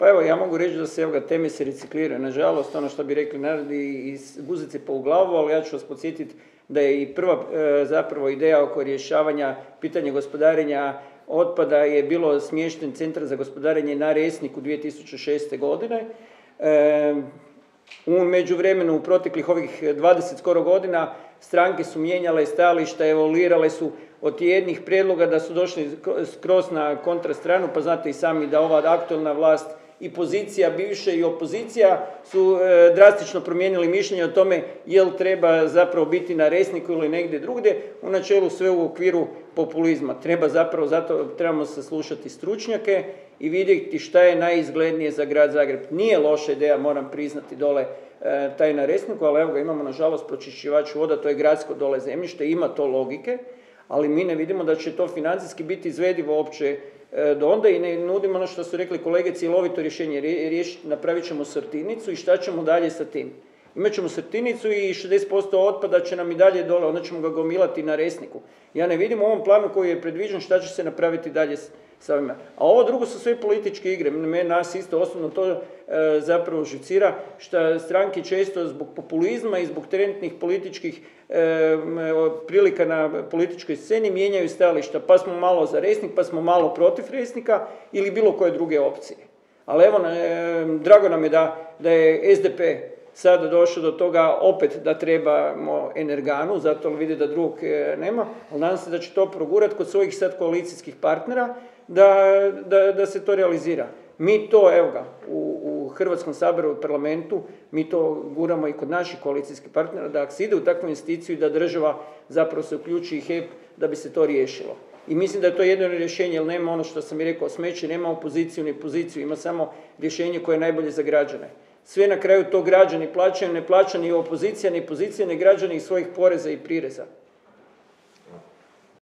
Pa evo, ja mogu reći da se evo ga, teme se recikliraju. Nažalost, ono što bi rekli narodi iz guzice po u glavu, ali ja ću vas podsjetiti da je i prva e, zapravo ideja oko rješavanja pitanja gospodarenja otpada je bilo smješten centar za gospodarenje na Resniku 2006. godine. E, u međuvremenu, u proteklih ovih 20 skoro godina, stranke su mijenjale stajališta, evoluirale su od jednih prijedloga da su došli skroz na kontrastranu, pa znate i sami da ova aktualna vlast i pozicija bivše i opozicija su e, drastično promijenili mišljenje o tome jel treba zapravo biti na resniku ili negdje drugdje, u načelu sve u okviru populizma. Treba zapravo, zato trebamo saslušati stručnjake i vidjeti šta je najizglednije za grad Zagreb. Nije loša ideja, moram priznati dole e, taj na resniku, ali evo ga imamo nažalost pročišćivač voda, to je gradsko dole zemljište, ima to logike, ali mi ne vidimo da će to financijski biti izvedivo uopće E, do onda i ne nudimo ono što su rekli kolege cjelovito rješenje. Napravit ćemo sortirnicu i šta ćemo dalje sa tim. Imat ćemo sortirnicu i 60% otpada će nam i dalje dole, onda ćemo ga gomilati na resniku. Ja ne vidim u ovom planu koji je predviđen šta će se napraviti dalje sa ovima. A ovo drugo su sve političke igre. Mene nas isto osobno to e, zapravo žicira, što stranke često zbog populizma i zbog trenutnih političkih e, prilika na političkoj sceni mijenjaju stajališta. Pa smo malo za resnik, pa smo malo protiv resnika ili bilo koje druge opcije. Ali evo, e, drago nam je da, da je SDP sada došao do toga opet da trebamo energanu, zato vidi da drugog e, nema, ali nadam se da će to progurati kod svojih sad koalicijskih partnera da, da, da se to realizira. Mi to, evo ga, u, u Hrvatskom saboru i parlamentu, mi to guramo i kod naših koalicijskih partnera, da ako se ide u takvu investiciju i da država zapravo se uključi i HEP da bi se to riješilo. I mislim da je to jedno rješenje, jer nema ono što sam i rekao, smeće, nema opoziciju ni poziciju, ima samo rješenje koje je najbolje za građane. Sve na kraju to građani plaćaju, ne plaća ni opozicija, ni pozicija, ni građani iz svojih poreza i prireza.